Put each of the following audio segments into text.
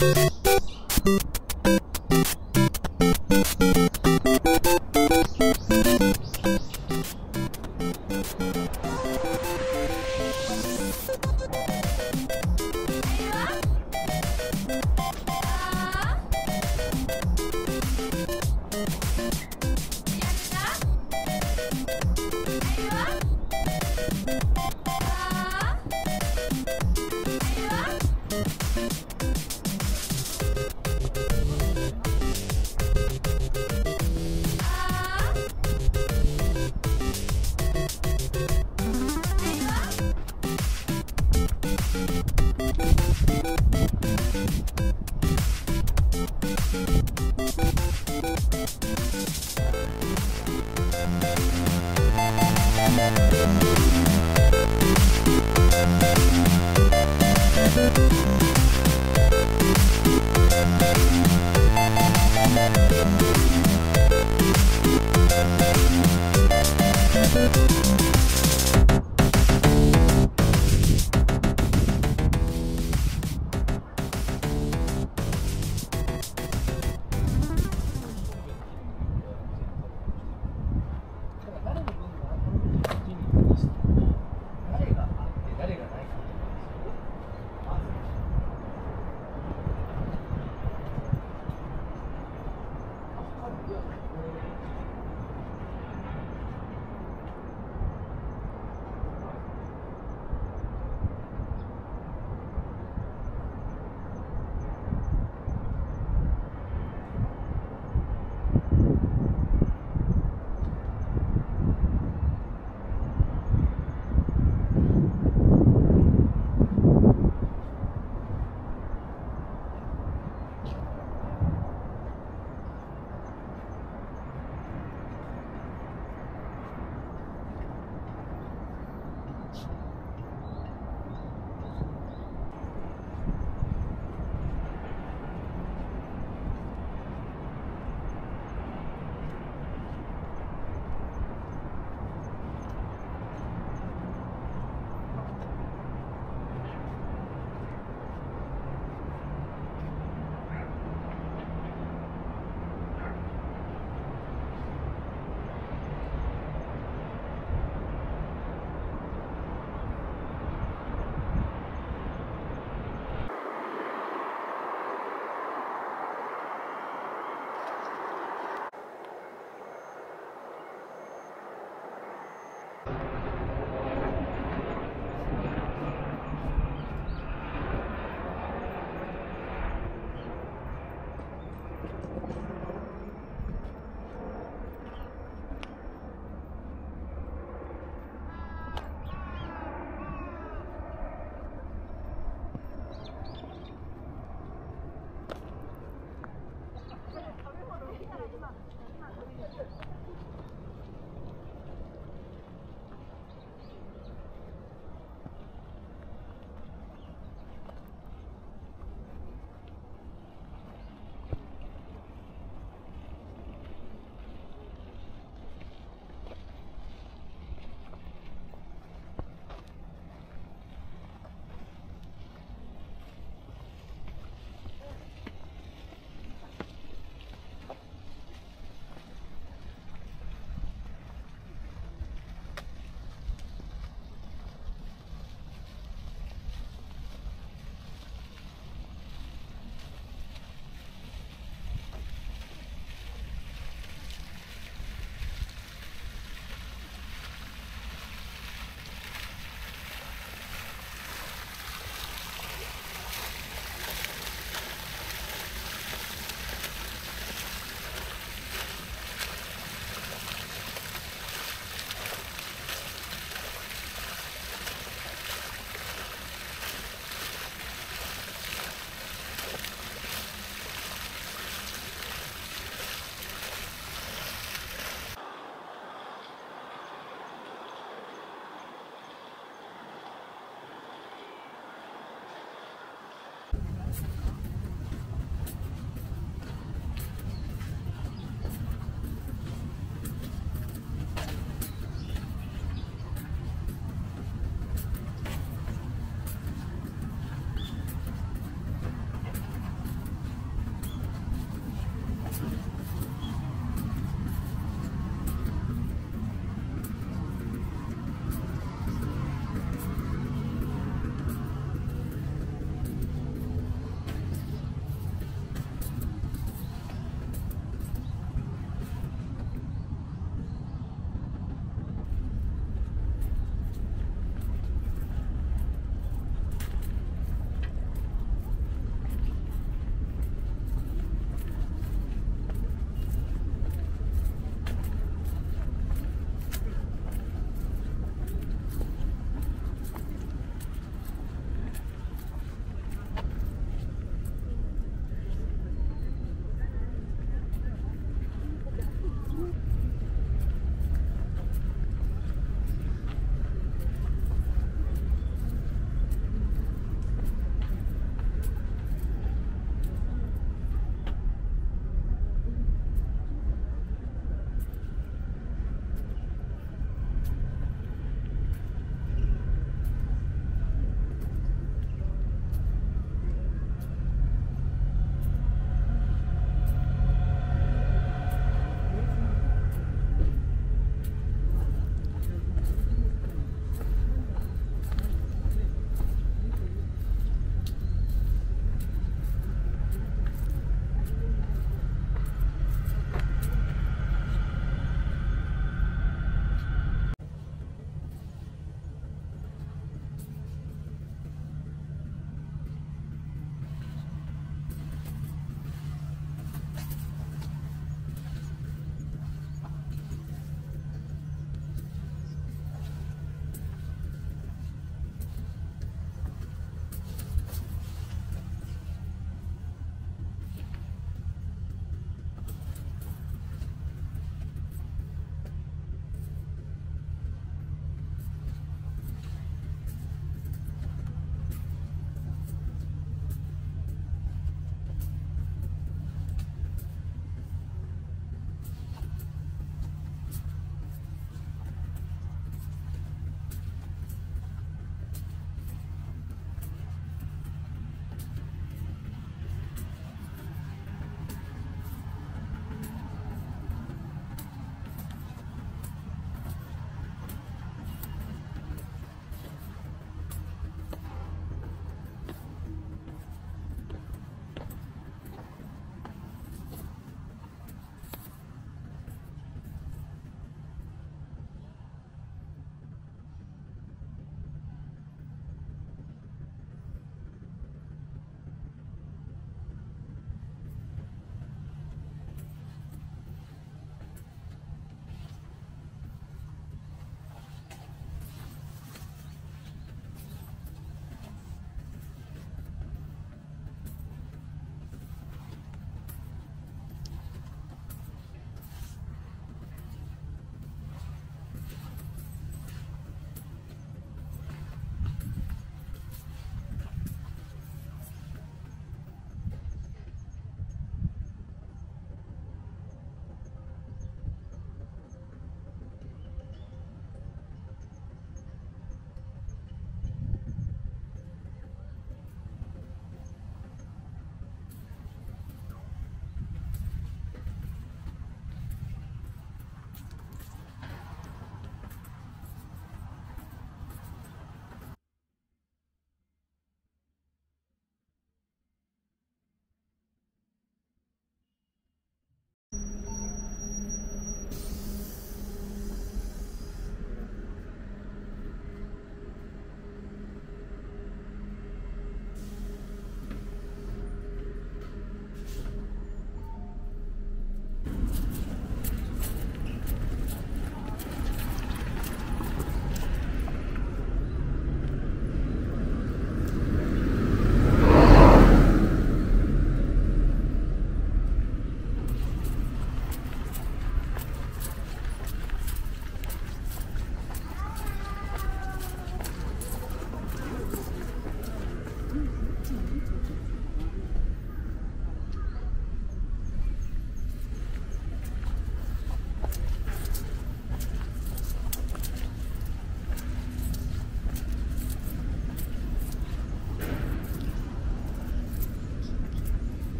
you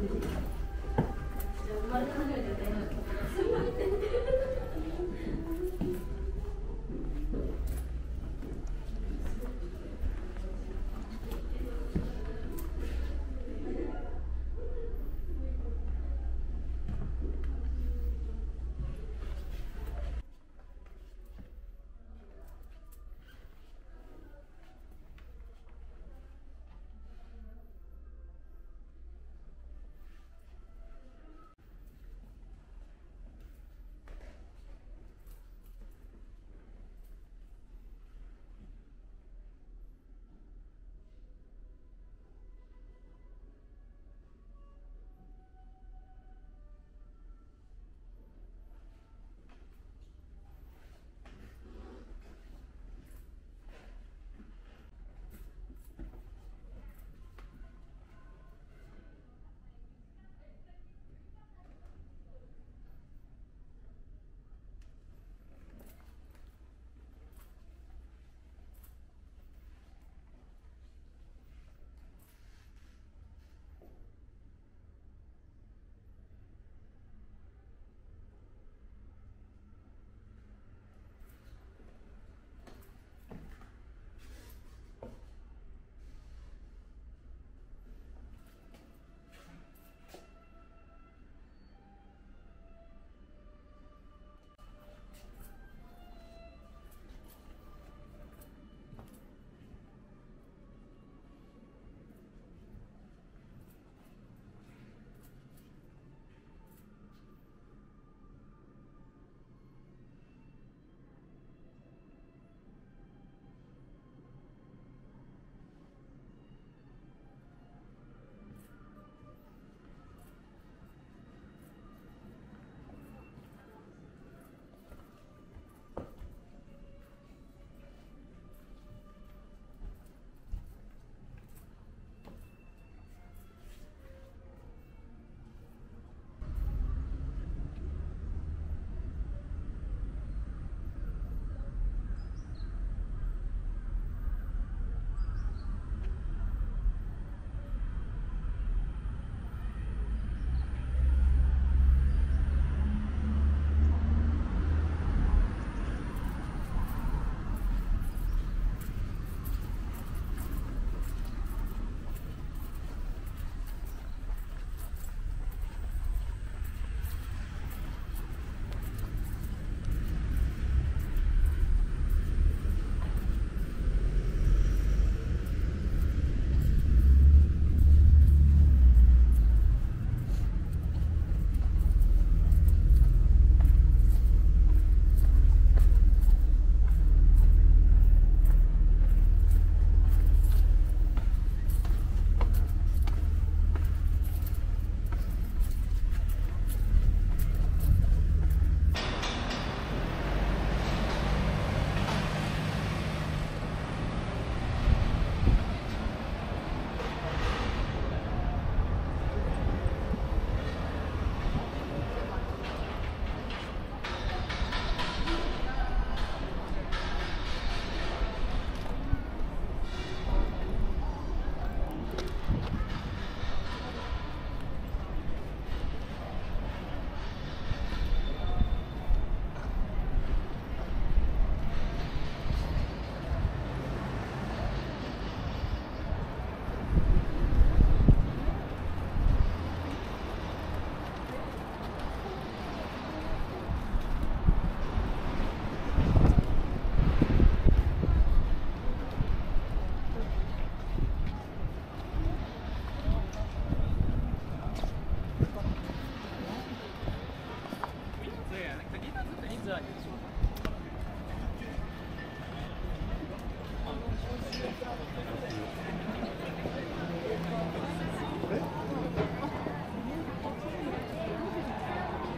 Gracias.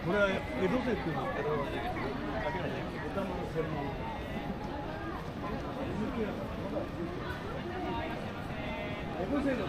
これは江戸瀬っていうんですけど、豚の専門。江戸瀬の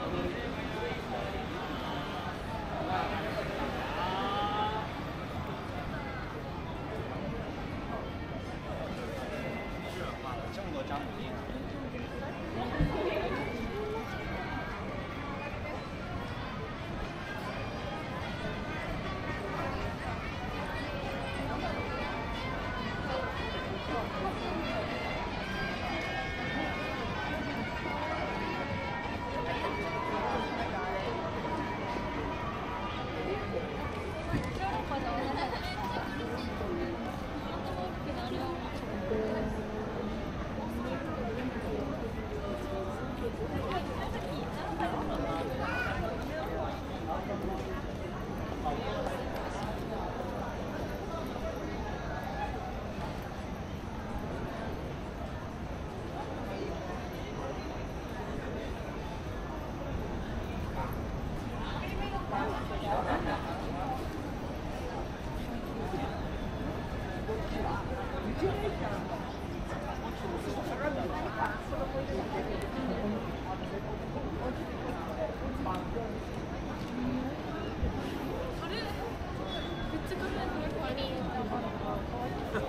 こ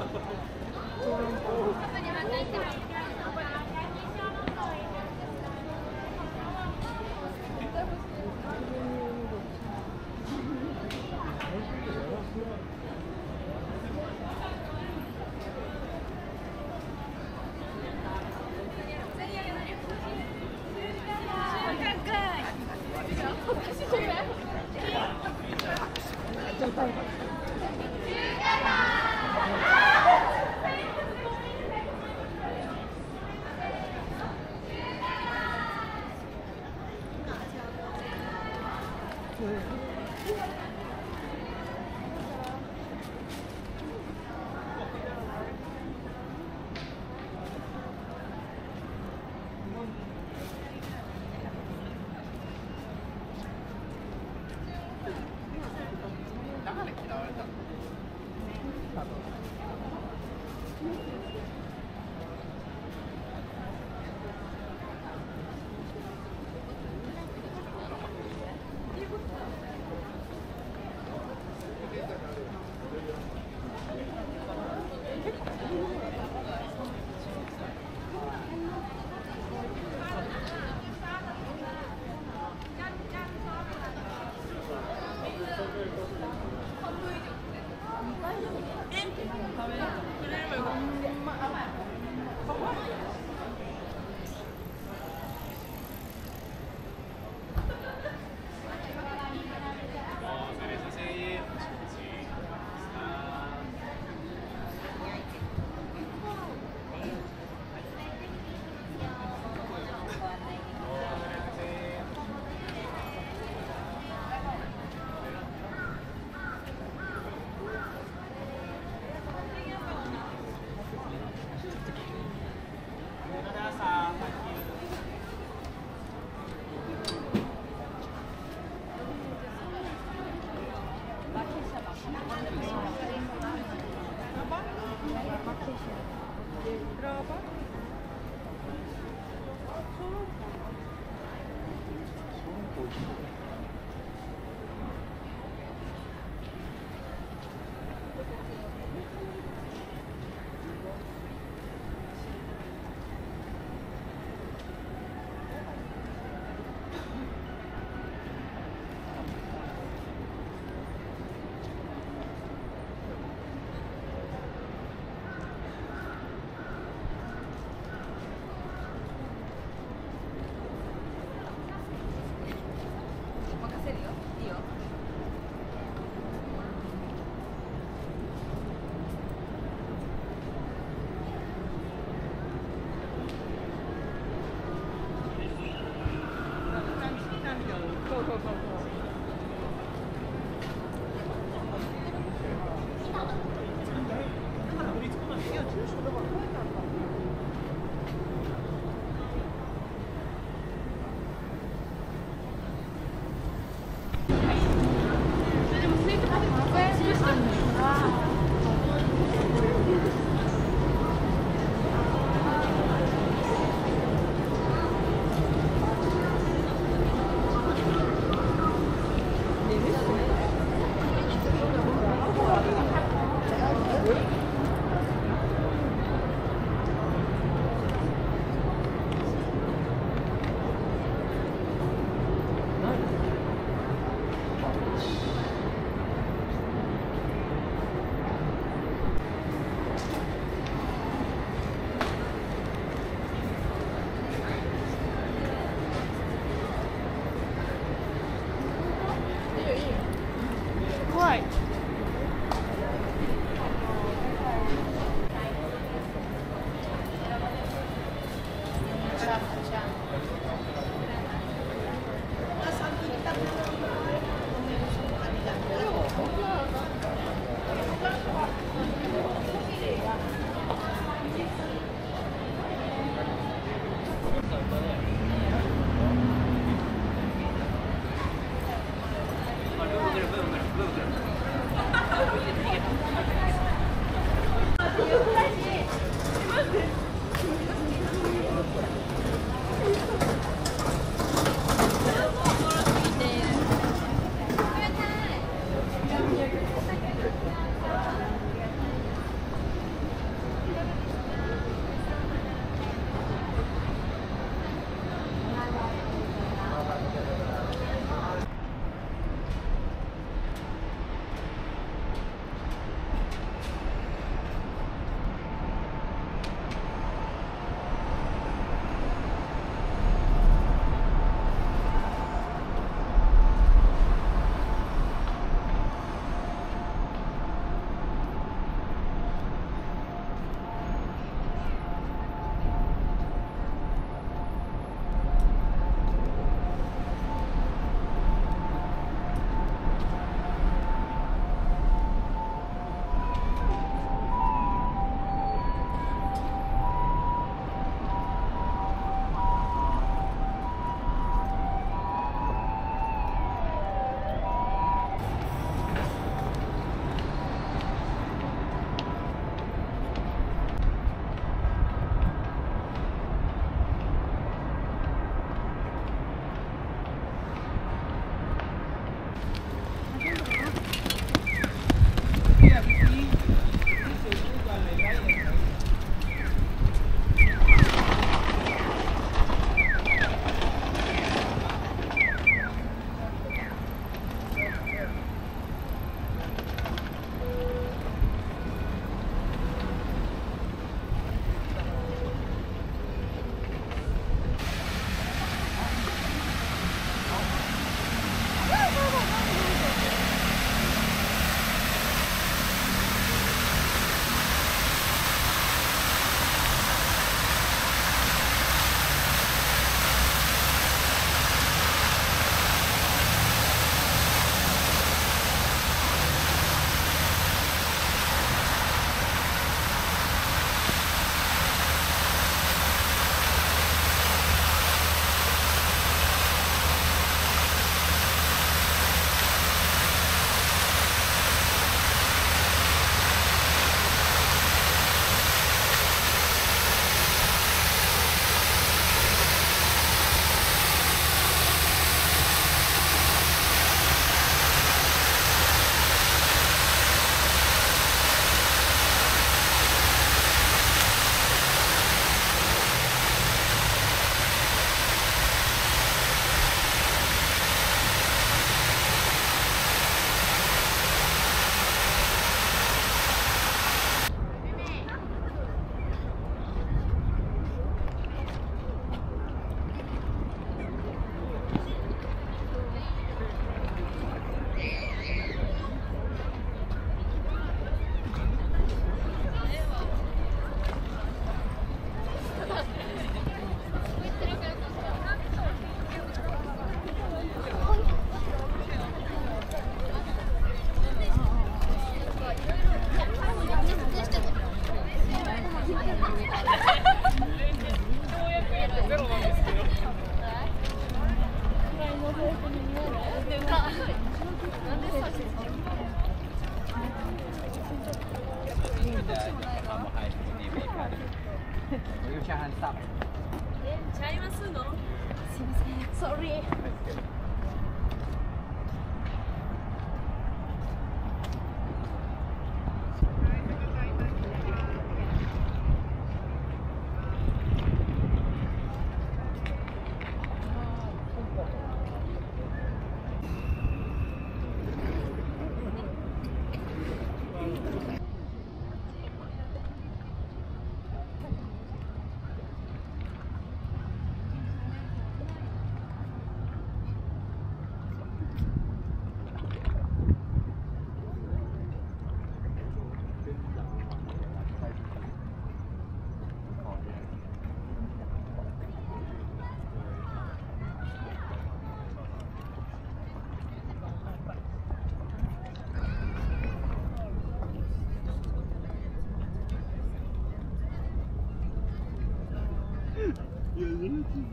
こにまた行ってます。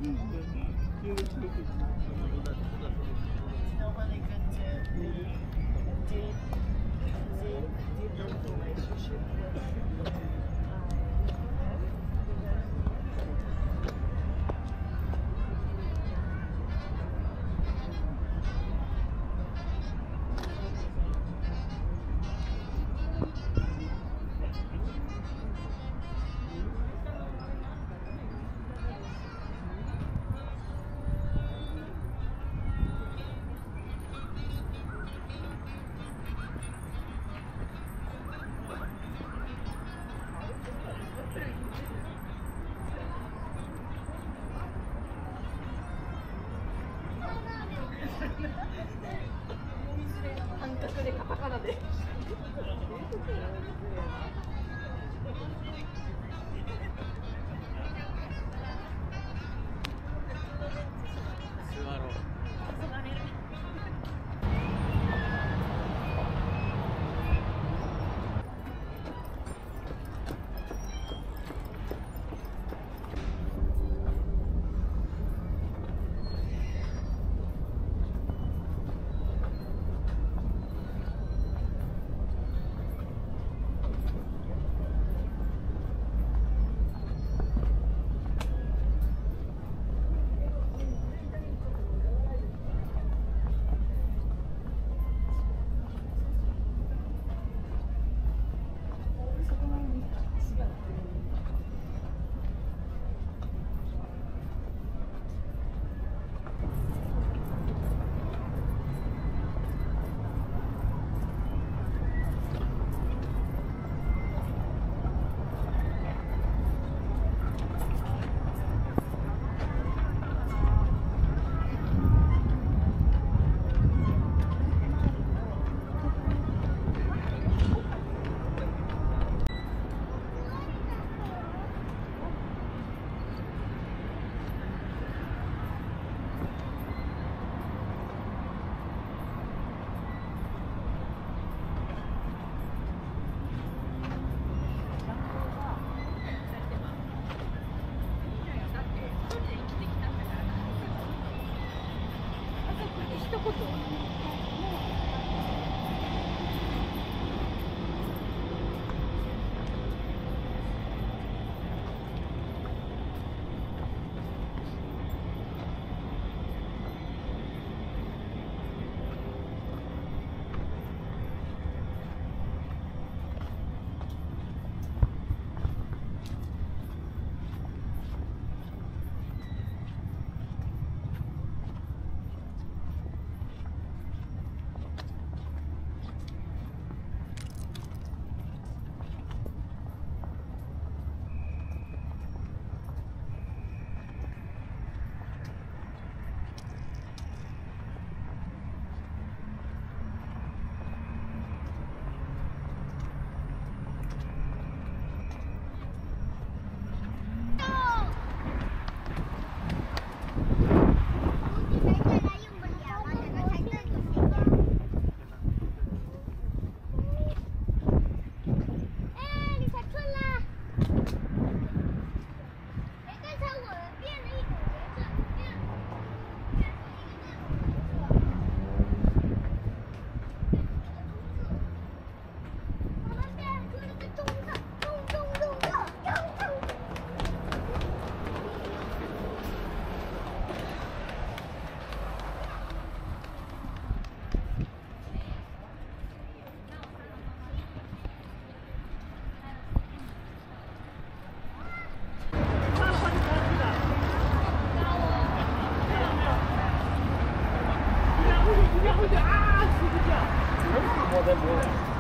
Mm-hmm. demônio.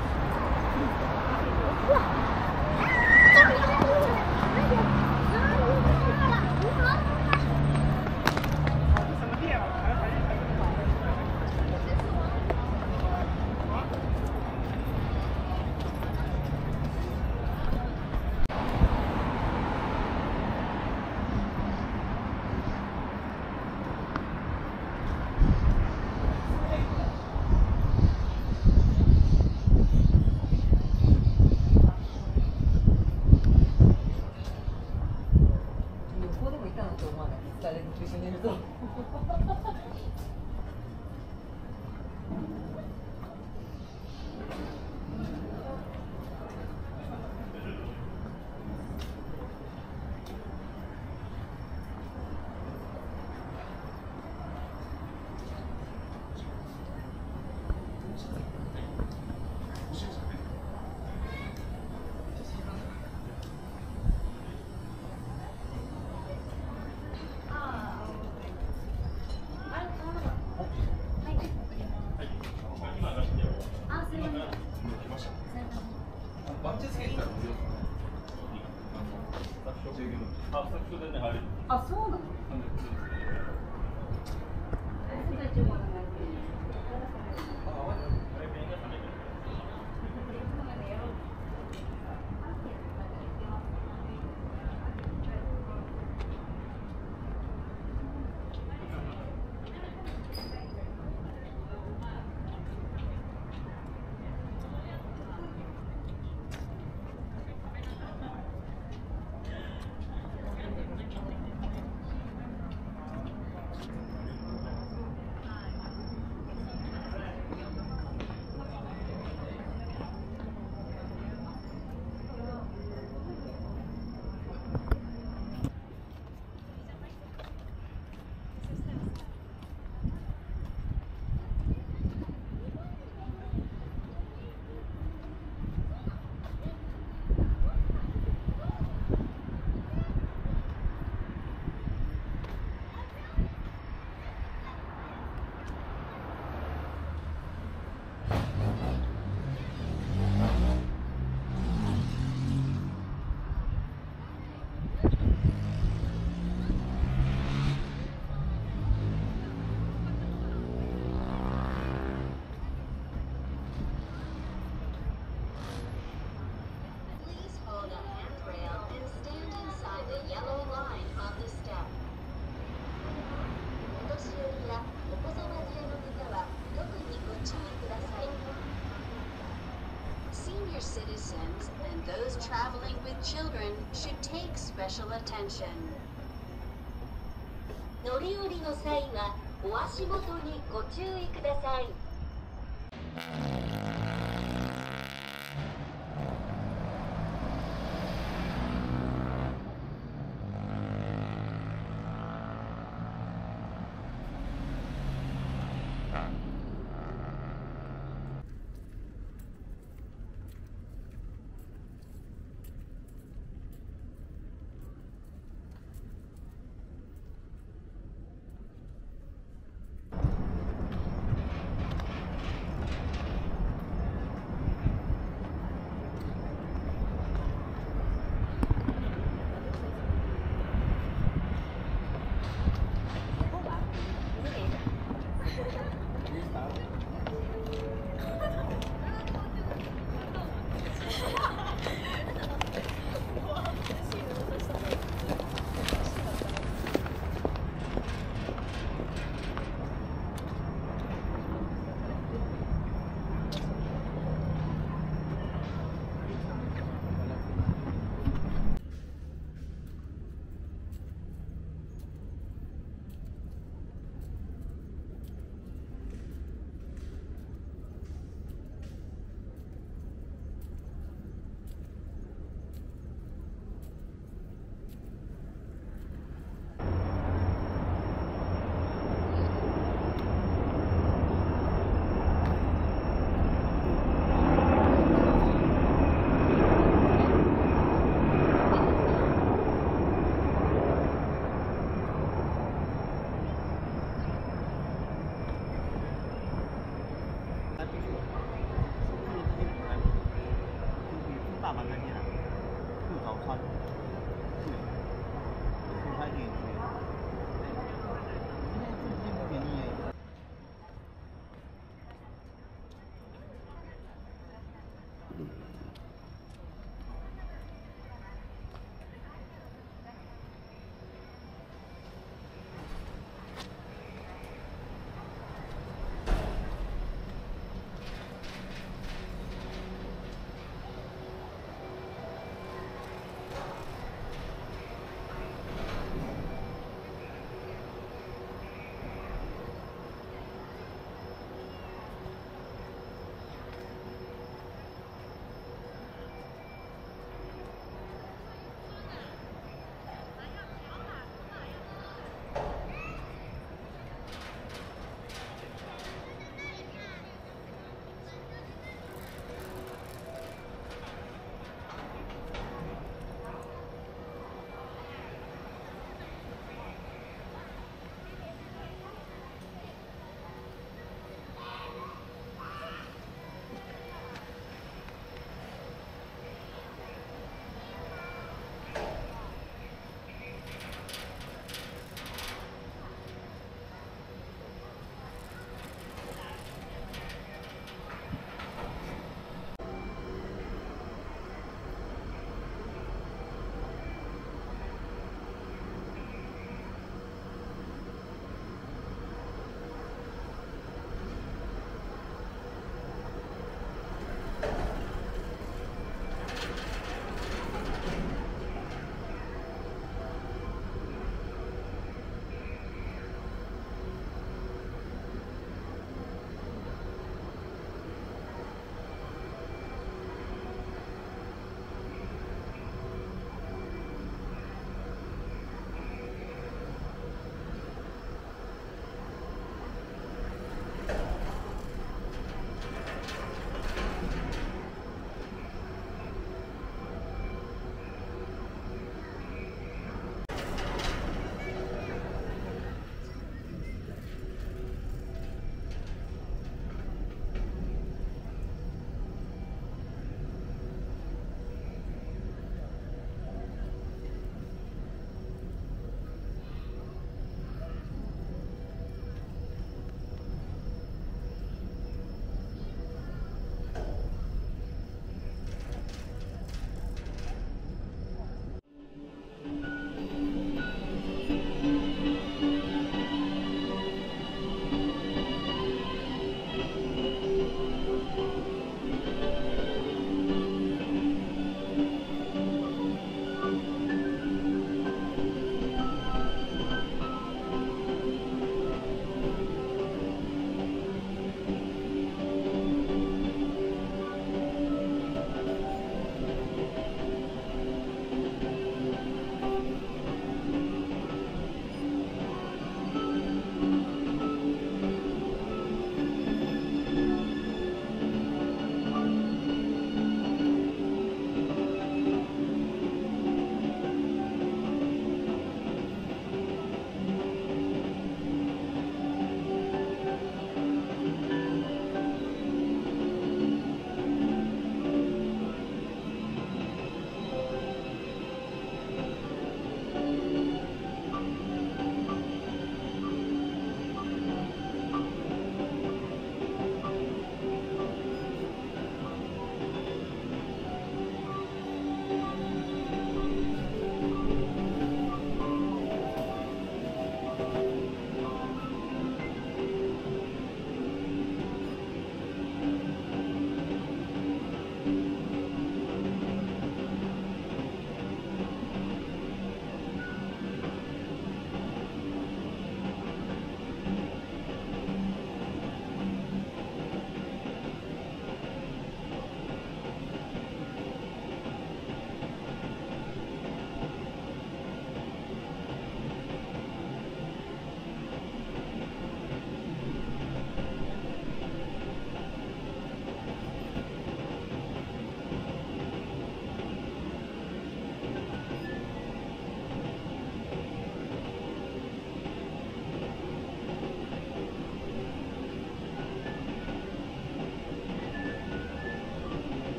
special attention. 乗り降りの際はお足元にご注意ください。